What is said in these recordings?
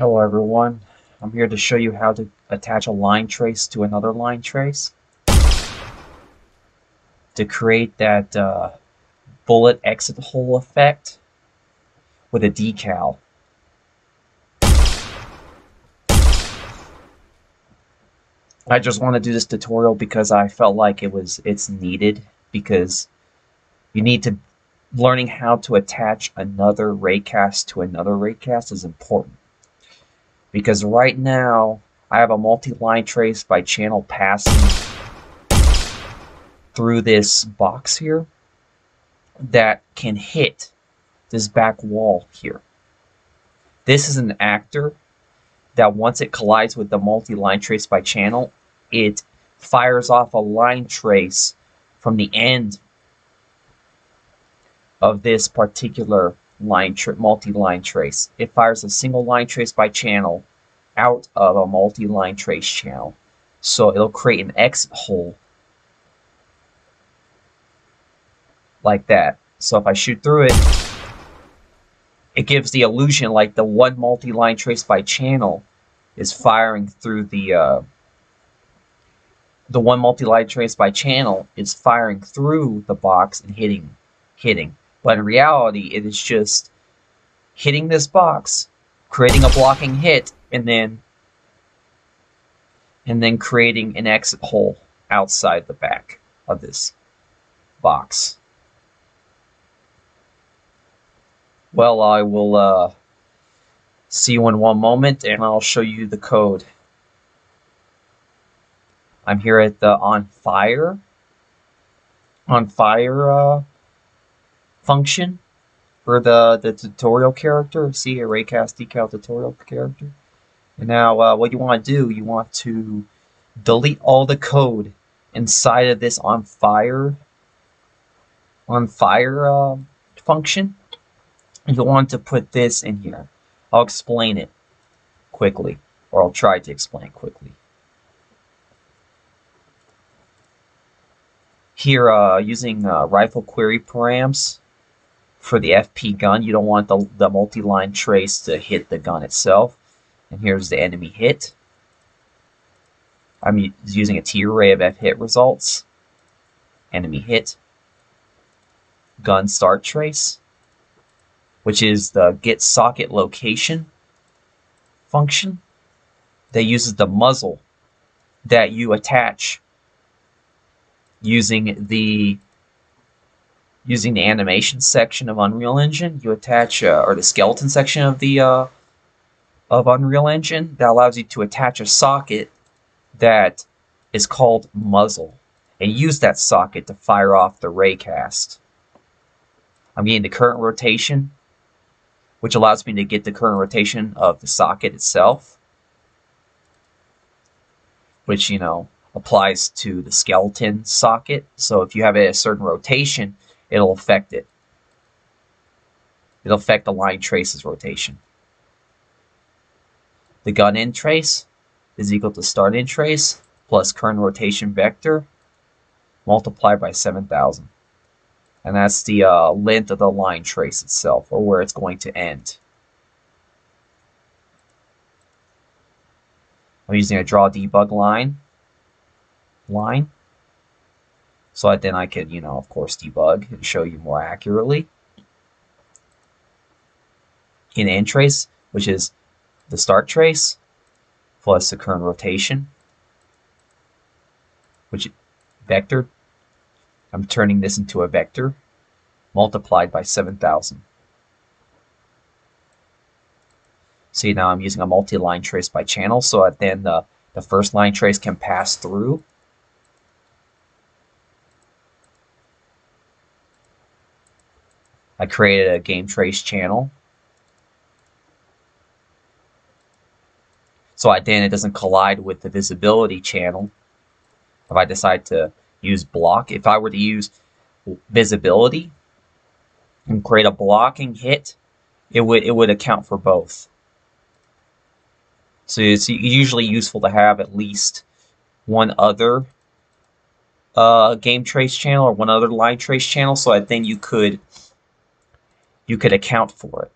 Hello everyone, I'm here to show you how to attach a line trace to another line trace to create that uh, bullet exit hole effect with a decal. I just want to do this tutorial because I felt like it was it's needed because you need to learning how to attach another raycast to another raycast is important because right now I have a multi-line trace by channel passing through this box here that can hit this back wall here. This is an actor that once it collides with the multi-line trace by channel, it fires off a line trace from the end of this particular line multi-line trace. It fires a single line trace by channel out of a multi-line trace channel. So it'll create an exit hole like that. So if I shoot through it, it gives the illusion like the one multi-line trace by channel is firing through the uh, the one multi-line trace by channel is firing through the box and hitting hitting. But in reality, it is just hitting this box, creating a blocking hit, and then and then creating an exit hole outside the back of this box. Well, I will uh, see you in one moment, and I'll show you the code. I'm here at the on fire on fire uh, function for the, the tutorial character. See a raycast decal tutorial character. And now uh, what you want to do, you want to delete all the code inside of this on fire on fire uh, function. You want to put this in here. I'll explain it quickly, or I'll try to explain quickly. Here, uh, using uh, rifle query params, for the FP gun, you don't want the, the multi-line trace to hit the gun itself. And here's the enemy hit. I'm using a T-array of F hit results. Enemy hit. Gun start trace, which is the get socket location function that uses the muzzle that you attach using the using the animation section of Unreal Engine, you attach, uh, or the skeleton section of the uh, of Unreal Engine, that allows you to attach a socket that is called muzzle, and use that socket to fire off the raycast. I'm getting the current rotation, which allows me to get the current rotation of the socket itself, which, you know, applies to the skeleton socket. So if you have a certain rotation, it'll affect it. It'll affect the line trace's rotation. The gun in trace is equal to start in trace plus current rotation vector multiplied by 7,000. And that's the uh, length of the line trace itself, or where it's going to end. I'm using a draw debug line line so that then I could, you know, of course, debug and show you more accurately. In end trace, which is the start trace plus the current rotation, which vector, I'm turning this into a vector multiplied by 7,000. See, now I'm using a multi-line trace by channel, so that then the, the first line trace can pass through I created a game trace channel. So I, then it doesn't collide with the visibility channel. If I decide to use block, if I were to use visibility and create a blocking hit, it would it would account for both. So it's usually useful to have at least one other uh, game trace channel or one other line trace channel so I think you could you could account for it.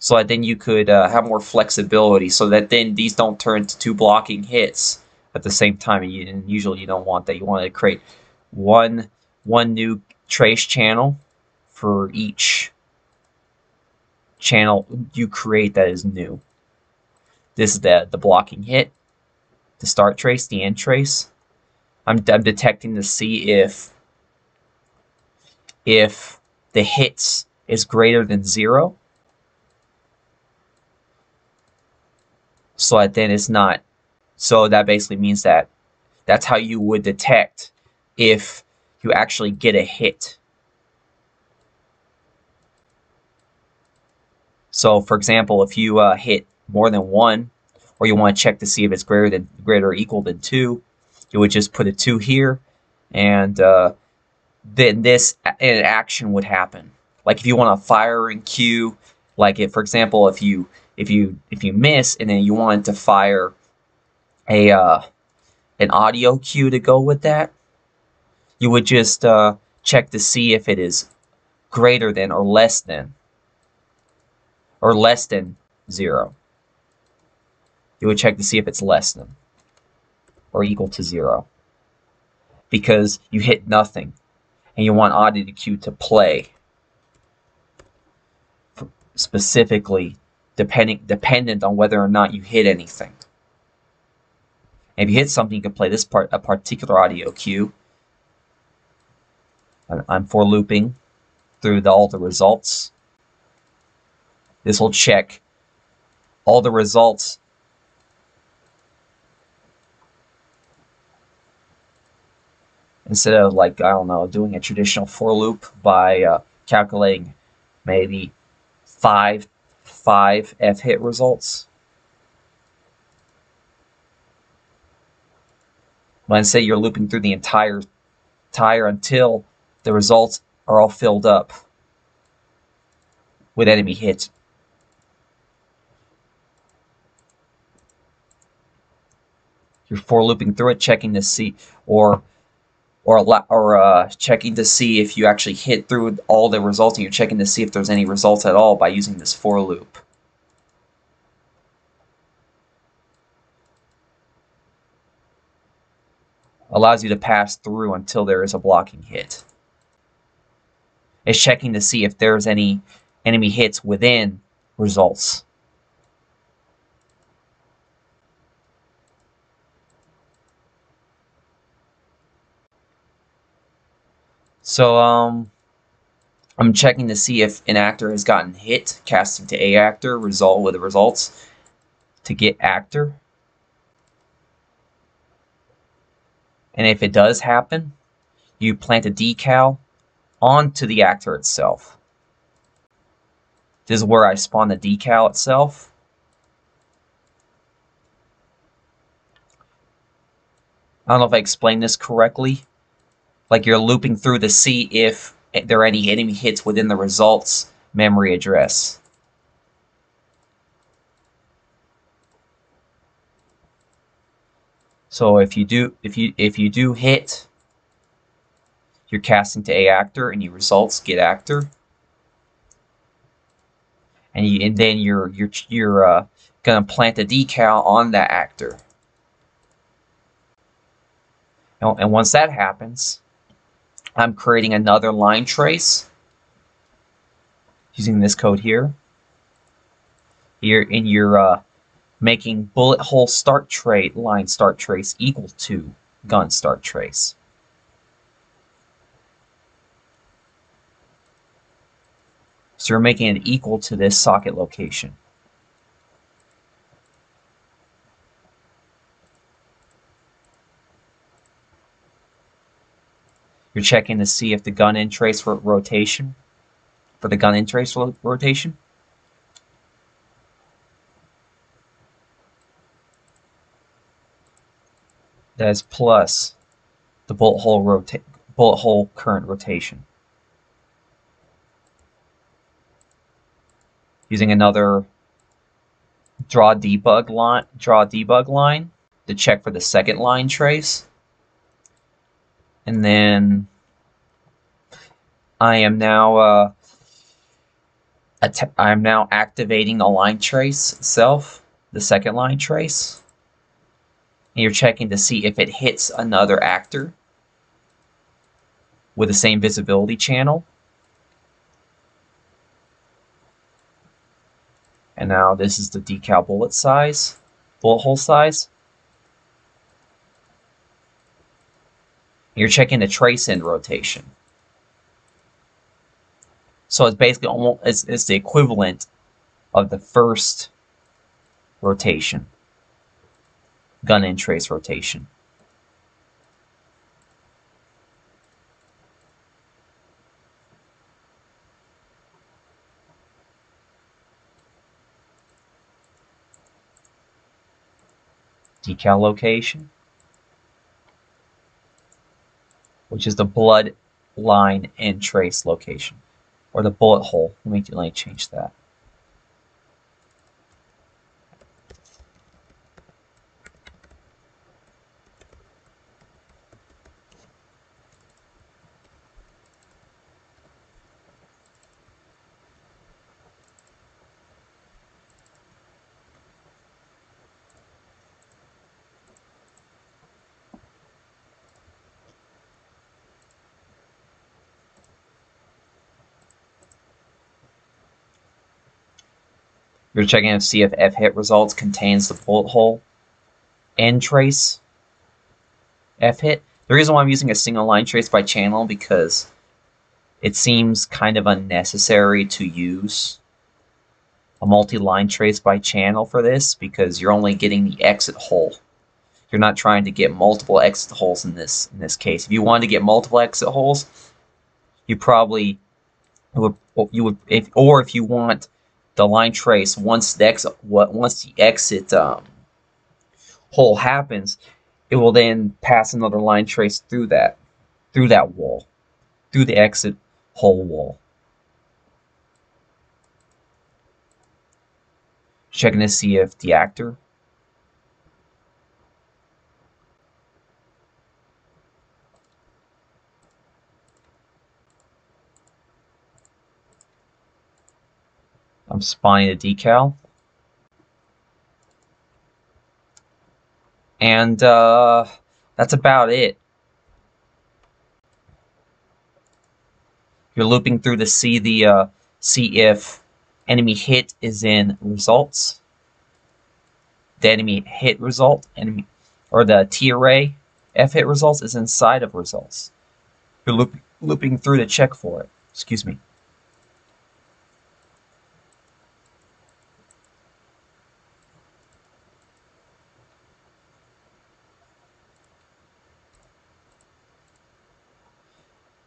so that then you could uh, have more flexibility so that then these don't turn into two blocking hits at the same time. And usually you don't want that. You want to create one one new trace channel for each channel you create that is new. This is the the blocking hit the start trace the end trace. I'm, I'm detecting to see if if the hits is greater than zero so then it's not so that basically means that that's how you would detect if you actually get a hit so for example if you uh, hit more than one or you want to check to see if it's greater than greater or equal than two you would just put a 2 here, and uh, then this an action would happen. Like if you want a firing cue, like if, for example, if you if you if you miss and then you wanted to fire a uh, an audio cue to go with that, you would just uh, check to see if it is greater than or less than or less than zero. You would check to see if it's less than or equal to zero because you hit nothing and you want audio cue to play specifically depending dependent on whether or not you hit anything. if you hit something, you can play this part a particular audio cue. I'm for looping through the, all the results. This will check all the results instead of like I don't know doing a traditional for loop by uh, calculating maybe five five f hit results. Let's say you're looping through the entire tire until the results are all filled up with enemy hits. You're for looping through it, checking to see, or or or uh, checking to see if you actually hit through all the results and you're checking to see if there's any results at all by using this for loop. Allows you to pass through until there is a blocking hit. It's checking to see if there's any enemy hits within results. So um, I'm checking to see if an actor has gotten hit, casting to A actor, result with the results to get actor. And if it does happen, you plant a decal onto the actor itself. This is where I spawn the decal itself. I don't know if I explained this correctly, like you're looping through to see if there are any enemy hits within the results memory address. So if you do if you if you do hit you're casting to A actor and you results get actor. And you and then you're you're you're uh, gonna plant a decal on that actor. And, and once that happens, I'm creating another line trace using this code here. Here in your uh, making bullet hole start trace line start trace equal to gun start trace. So you're making it equal to this socket location. You're checking to see if the gun in trace for rotation, for the gun in trace rotation. That is plus the bullet hole rota bullet hole current rotation. Using another draw debug line draw debug line to check for the second line trace. And then I am now uh, I'm now activating the line trace itself, the second line trace. And you're checking to see if it hits another actor with the same visibility channel. And now this is the decal bullet size, bullet hole size. You're checking the trace end rotation. So it's basically almost it's, it's the equivalent of the first rotation, gun end trace rotation. decal location, which is the blood line and trace location, or the bullet hole. Let me, let me change that. You're checking to see if F hit results contains the bullet hole and trace F hit. The reason why I'm using a single line trace by channel because it seems kind of unnecessary to use a multi-line trace by channel for this because you're only getting the exit hole. You're not trying to get multiple exit holes in this in this case. If you wanted to get multiple exit holes, you probably would you would if or if you want the line trace once the exit once the exit um, hole happens, it will then pass another line trace through that through that wall, through the exit hole wall. Checking to see if the actor I'm spawning a decal. And uh, that's about it. You're looping through to see the uh, see if enemy hit is in results. The enemy hit result, enemy or the T array F hit results is inside of results. You're loop, looping through to check for it. Excuse me.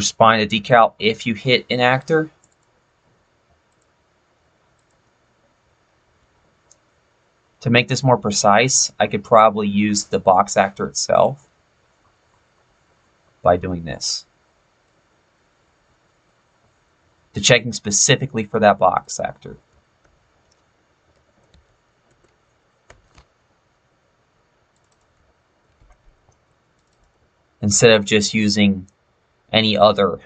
Spine a decal if you hit an actor. To make this more precise, I could probably use the box actor itself by doing this. To checking specifically for that box actor. Instead of just using any other.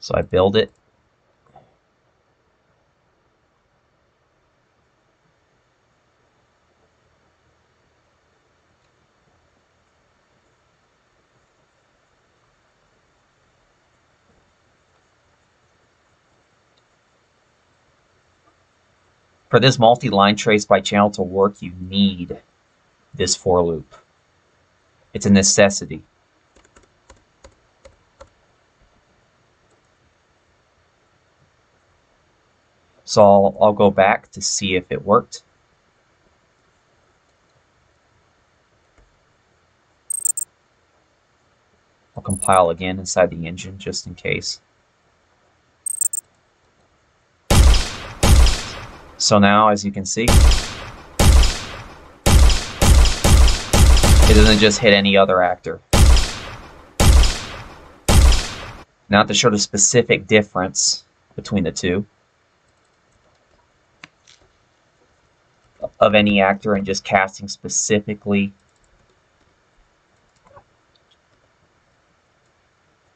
So I build it For this multi-line trace by channel to work, you need this for loop. It's a necessity. So I'll, I'll go back to see if it worked. I'll compile again inside the engine just in case. So now, as you can see, it doesn't just hit any other actor. Not to show the specific difference between the two, of any actor and just casting specifically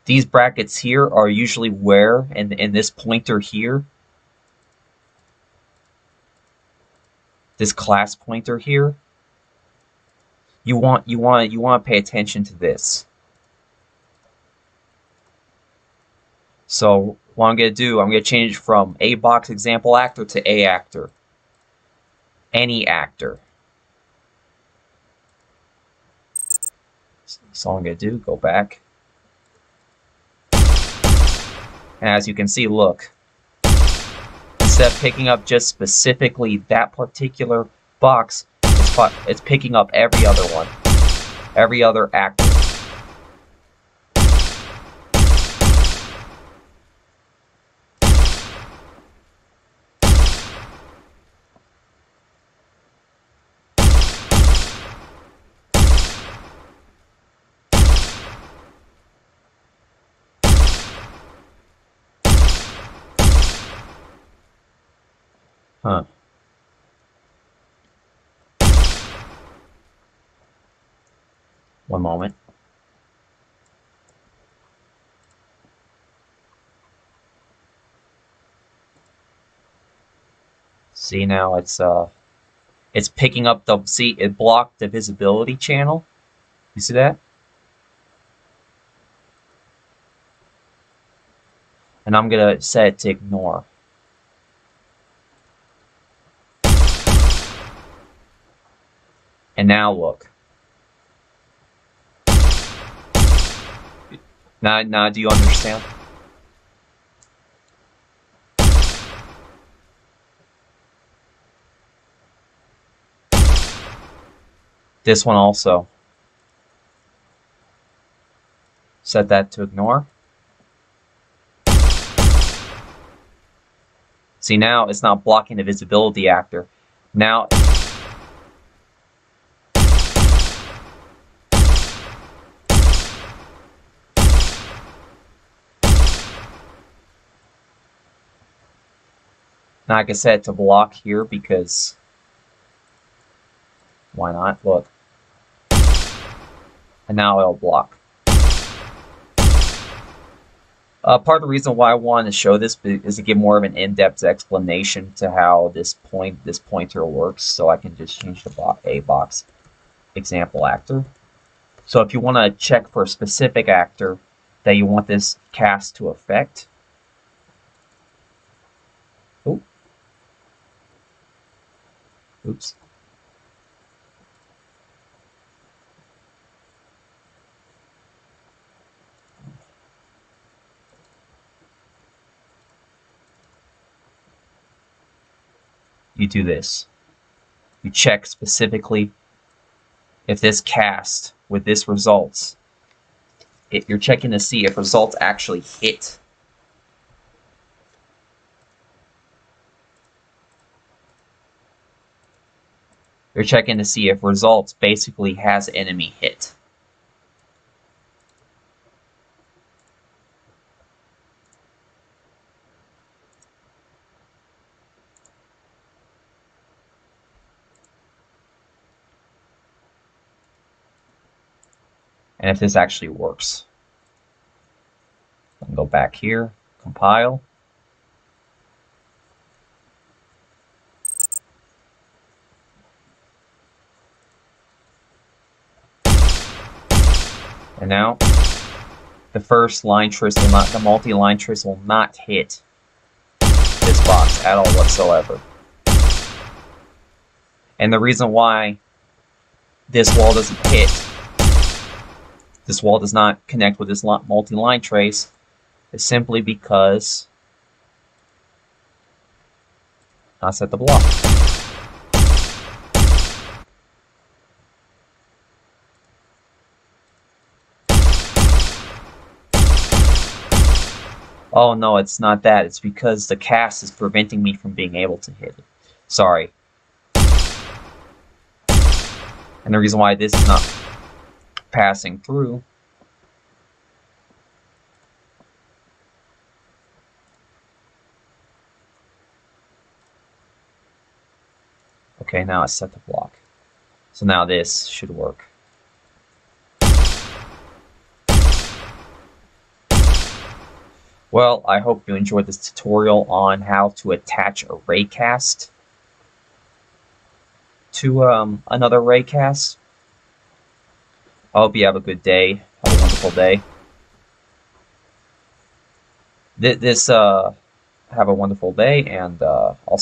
these brackets here are usually where and in, this pointer here this class pointer here you want you want you want to pay attention to this. So what I'm going to do I'm going to change from a box example actor to a actor. Any actor. So I'm going to do go back. And as you can see look instead of picking up just specifically that particular box, it's, it's picking up every other one, every other actor. Huh. One moment. See now it's uh it's picking up the see it blocked the visibility channel. You see that? And I'm gonna set it to ignore. And now look. Now, now do you understand? This one also. Set that to ignore. See now it's not blocking the visibility actor. Now Now, I said, to block here because why not? Look. And now it'll block. Uh, part of the reason why I wanted to show this is to give more of an in-depth explanation to how this point this pointer works, so I can just change the bo A box example actor. So if you want to check for a specific actor that you want this cast to affect, Oops. You do this. You check specifically if this cast with this results, if you're checking to see if results actually hit You're checking to see if results basically has enemy hit. and if this actually works. go back here, compile. And now, the first line trace will not, the multi-line trace will not hit this box at all whatsoever. And the reason why this wall doesn't hit, this wall does not connect with this multi-line trace, is simply because I set the block. Oh no, it's not that. It's because the cast is preventing me from being able to hit it. Sorry. And the reason why this is not passing through Okay, now I set the block. So now this should work. Well, I hope you enjoyed this tutorial on how to attach a raycast to um, another raycast. I hope you have a good day. Have a wonderful day. This, uh, have a wonderful day, and uh, I'll